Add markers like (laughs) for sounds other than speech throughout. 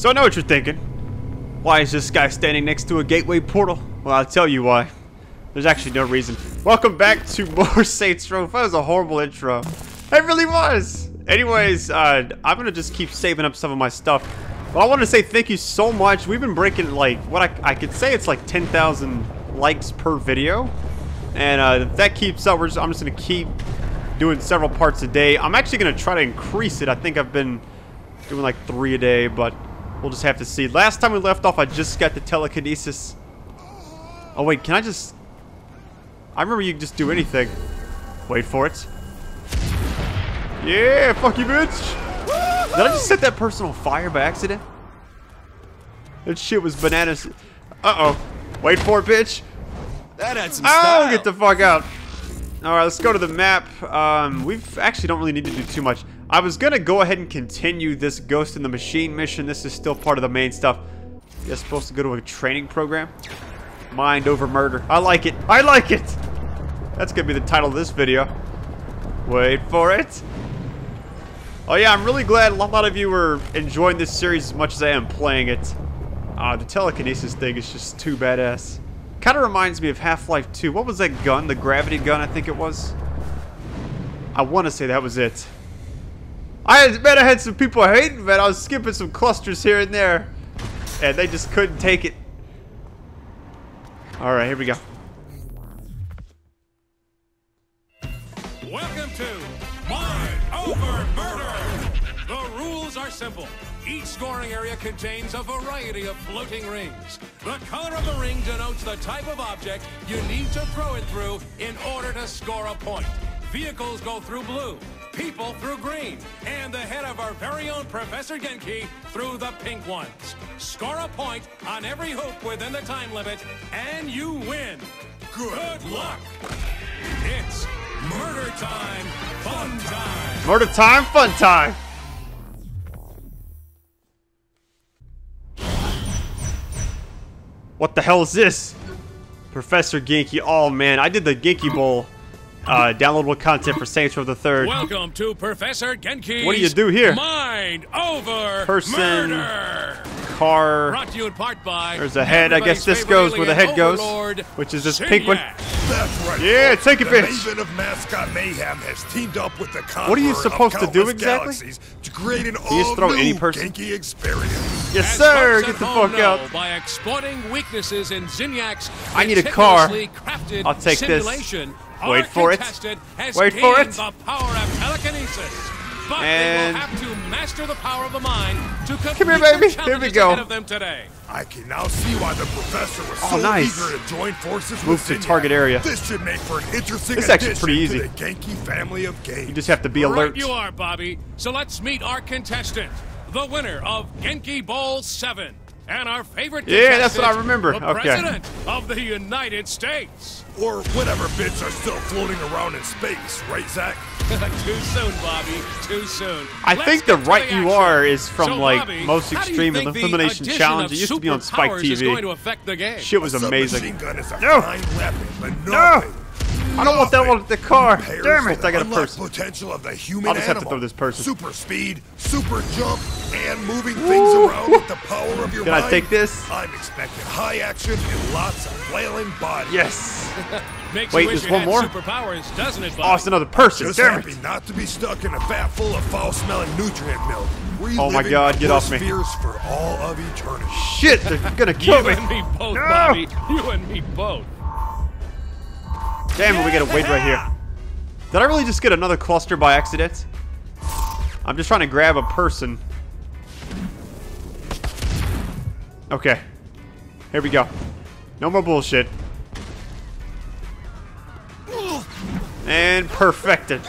So I know what you're thinking. Why is this guy standing next to a gateway portal? Well, I'll tell you why. There's actually no reason. Welcome back to (laughs) more Saints Row. That was a horrible intro. It really was. Anyways, uh, I'm gonna just keep saving up some of my stuff. But I want to say thank you so much. We've been breaking like what I, I could say it's like 10,000 likes per video, and uh, if that keeps up, we're just, I'm just gonna keep doing several parts a day. I'm actually gonna try to increase it. I think I've been doing like three a day, but we'll just have to see. Last time we left off, I just got the telekinesis. Oh wait, can I just? I remember you can just do anything. Wait for it. Yeah, fuck you, bitch. Did I just set that person on fire by accident? That shit was bananas. Uh-oh. Wait for it, bitch. That had some Oh, style. get the fuck out. Alright, let's go to the map. Um, we've actually don't really need to do too much. I was gonna go ahead and continue this Ghost in the Machine mission. This is still part of the main stuff. You're supposed to go to a training program. Mind over murder. I like it. I like it. That's gonna be the title of this video. Wait for it. Oh yeah, I'm really glad a lot of you are enjoying this series as much as I am playing it. Uh, the telekinesis thing is just too badass. Kind of reminds me of Half-Life 2. What was that gun? The gravity gun, I think it was. I want to say that was it. I man, I had some people hating, man. I was skipping some clusters here and there. And they just couldn't take it. Alright, here we go. Welcome to Mind Over Murder! The rules are simple. Each scoring area contains a variety of floating rings. The color of the ring denotes the type of object you need to throw it through in order to score a point. Vehicles go through blue, people through green, and the head of our very own Professor Genki through the pink ones. Score a point on every hoop within the time limit, and you win. Good luck! It's murder time, fun time. Murder time, fun time. What the hell is this? Professor Genki. Oh man, I did the Genki Bowl uh, downloadable content for Saints Row the Third. Welcome to Professor Genki. What do you do here? Mind over Person. murder. Car. Brought to you in part by. There's a head. I guess this goes where the head goes, which is this pink one. That's right. Yeah, folks. take it, the bitch. Maven of Mascot Mayhem has teamed up with the What are you supposed to do exactly? galaxies To create an you just throw any person? Genki experience. Yes, As sir. Get the fuck know, out. By exploiting weaknesses in Zinyak's I need a car. meticulously crafted I'll take this. Simulation, Wait for it. Wait for it. The power of telekinesis. But And- they will have to master the power of the mind to complete here, the baby. Here we go. ahead of them today. I can now see why the professor was Oh, so nice. eager to join forces Move with to Zinyak. target area. This should make for an interesting This is addition pretty to easy. the Genki family of games. You just have to be alert. Right you are, Bobby. So let's meet our contestant, the winner of Genki Bowl 7. And our favorite Yeah, that's what I remember. The Okay. President of the United States. or whatever bits are still floating around in space, right, Zach? (laughs) Too soon, Bobby. Too soon. I Let's think the right action. you are is from So, like Bobby, most how do you extreme think the elimination challenge. It used to be on Spike superpowers Is going to TV. affect the game. Shit was A amazing. submachine gun is a No. fine weapon, but No. Nothing. I don't want that one nothing at the car. compares Damn it! I got a unlocked person. potential of the human I'll just have to throw this person. Super speed, super jump, and moving things around with the power of your Can I mind. take this? I'm expecting high action and lots of flailing bodies. Yes. (laughs) Makes Wait, wish there's one had more? superpowers, doesn't it, Bobby? Oh, it's another person. Just Damn happy it. not to be stuck in a vat full of foul-smelling nutrient milk. Oh my reliving God, the get off worst me. Fears for all of eternity. Shit! They're gonna (laughs) You kill me. and me both, No. Bobby. You and me both. Damn it! We gotta wait right here. Did I really just get another cluster by accident? I'm just trying to grab a person. Okay. Here we go. No more bullshit. And perfected.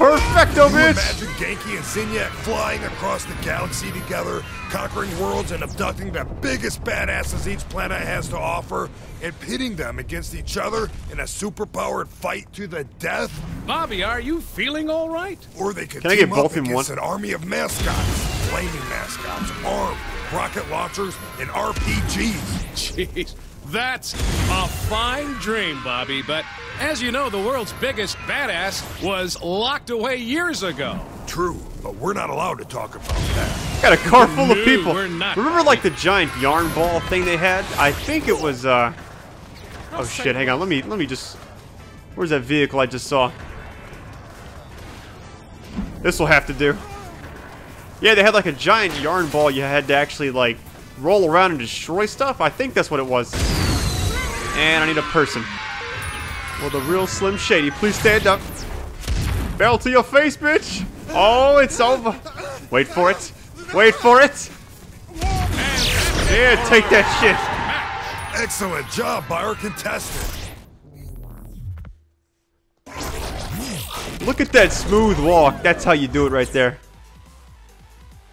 Perfecto, Can you bitch! imagine Genki and Zinyak flying across the galaxy together, conquering worlds and abducting the biggest badasses each planet has to offer, and pitting them against each other in a superpowered fight to the death? Bobby, are you feeling all right? Or they could Can I team get both up in against one? an army of mascots, flaming mascots, armed, rocket launchers, and RPGs. Jeez, that's a fine dream, Bobby. But as you know, the world's biggest badass was locked away years ago. true, but we're not allowed to talk about that. Got a car full of people. we're not. Remember like the giant yarn ball thing they had? I think it was uh Oh shit, hang on. Let me let me just Where's that vehicle I just saw? This will have to do. Yeah, they had like a giant yarn ball you had to actually like roll around and destroy stuff. I think that's what it was. And I need a person. Will the real Slim Shady please stand up? Barrel to your face, bitch! Oh, it's over. Wait for it. Wait for it. Yeah, take that shit. Excellent job by our contestant. Look at that smooth walk. That's how you do it right there.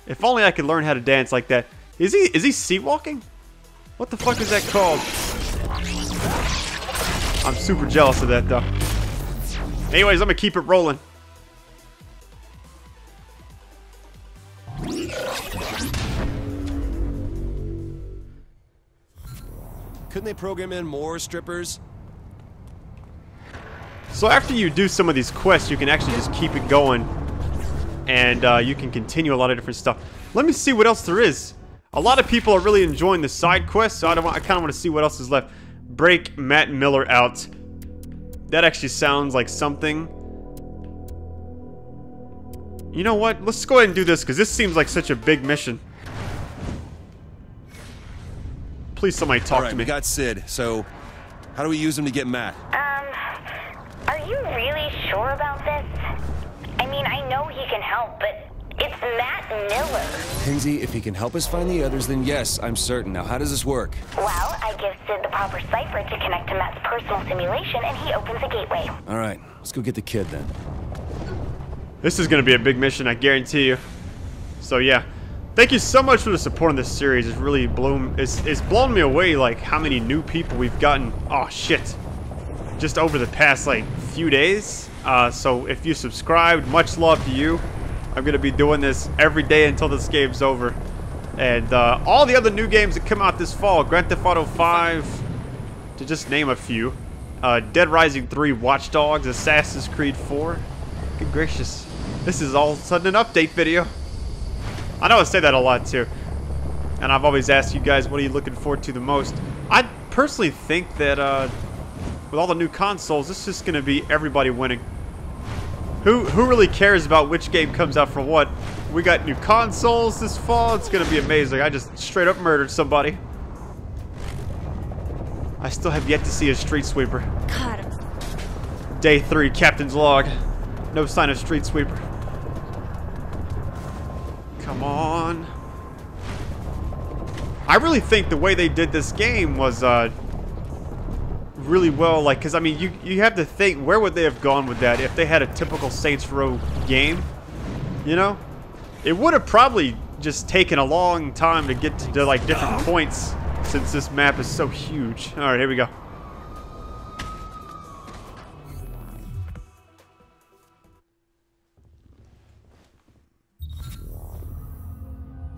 If only I could learn how to dance like that. Is he is he seat walking? What the fuck is that called? I'm super jealous of that though. Anyways, I'm gonna keep it rolling. Couldn't they program in more strippers? So after you do some of these quests, you can actually just keep it going. And uh, you can continue a lot of different stuff. Let me see what else there is. A lot of people are really enjoying the side quests, so I, don't want, I kind of want to see what else is left. Break Matt Miller out. That actually sounds like something. You know what? Let's go ahead and do this, because this seems like such a big mission. Please somebody talk All right, to me. we got CID. So, how do we use him to get Matt? Um, are you really sure about this? I mean, I know he can help, but it's Matt Miller. Kinzie, if he can help us find the others, then yes, I'm certain. Now, how does this work? Well, I give CID the proper cipher to connect to Matt's personal simulation, and he opens a gateway. All right, let's go get the kid then. This is going to be a big mission, I guarantee you. So yeah, thank you so much for the support in this series. It's really blown, it's, it's blown me away like how many new people we've gotten. Oh shit. Just over the past like few days. Uh, so if you subscribed, much love to you. I'm going to be doing this every day until this game's over. And uh, all the other new games that come out this fall, Grand Theft Auto 5, to just name a few. Uh, Dead Rising 3, Watch Dogs, Assassin's Creed 4. Good gracious. This is all of a sudden an update video. I know I say that a lot too. And I've always asked you guys, what are you looking forward to the most? I personally think that uh, with all the new consoles, this is just going to be everybody winning. Who, who really cares about which game comes out for what? We got new consoles this fall. It's going to be amazing. I just straight up murdered somebody. I still have yet to see a street sweeper. God, Day 3, Captain's Log. No sign of Street Sweeper. Come on. I really think the way they did this game was uh, really well, like, because, I mean, you, you have to think, where would they have gone with that if they had a typical Saints Row game? You know? It would have probably just taken a long time to get to, to like, different uh-huh. points since this map is so huge. Alright, here we go.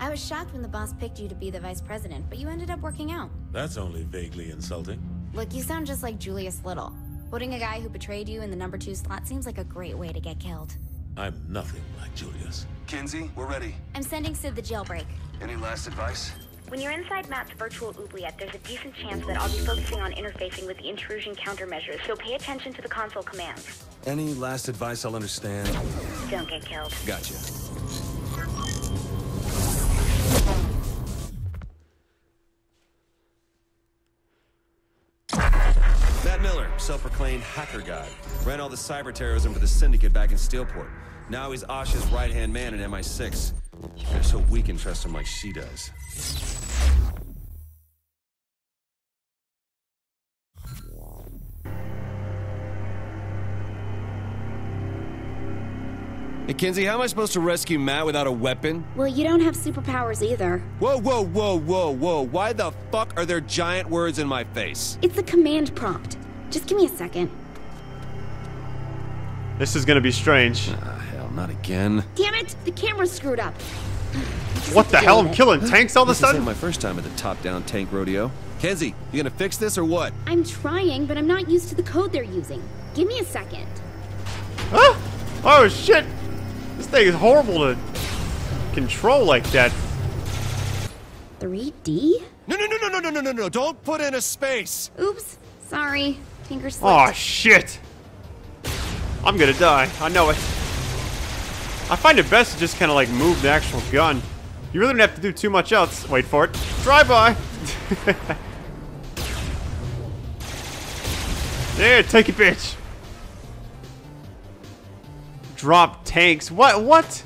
I was shocked when the boss picked you to be the vice president, but you ended up working out. That's only vaguely insulting. Look, you sound just like Julius Little. Putting a guy who betrayed you in the number two slot seems like a great way to get killed. I'm nothing like Julius. Kinzie, we're ready. I'm sending CID the jailbreak. Any last advice? when you're inside Matt's virtual oubliette, there's a decent chance that I'll be focusing on interfacing with the intrusion countermeasures, so pay attention to the console commands. Any last advice I'll understand? Don't get killed. Gotcha. Self-proclaimed hacker god, ran all the cyber terrorism for the Syndicate back in Steelport. Now he's Asha's right-hand man in MI6. Let's hope we can trust him like she does. Kinzie, how am I supposed to rescue Matt without a weapon? Well, you don't have superpowers either. Whoa, whoa, whoa, whoa, whoa. Why the fuck are there giant words in my face? It's a command prompt. Just give me a second. This is gonna be strange. Ah, hell, not again. Damn it! The camera's screwed up. What the hell? I'm killing tanks all of a This isn't sudden? my first time at the top-down tank rodeo. Kinzie, you gonna fix this or what? I'm trying, but I'm not used to the code they're using. Give me a second. Ah! Oh shit! This thing is horrible to control like that. 3D? No, no, no, no, no, no, no, no, no. Don't put in a space. Oops. Sorry. Finger slipped. Oh shit! I'm gonna die. I know it. I find it best to just kind of like move the actual gun. You really don't have to do too much else. Wait for it. Drive by. (laughs) there, take it, bitch. Drop tanks. What? What?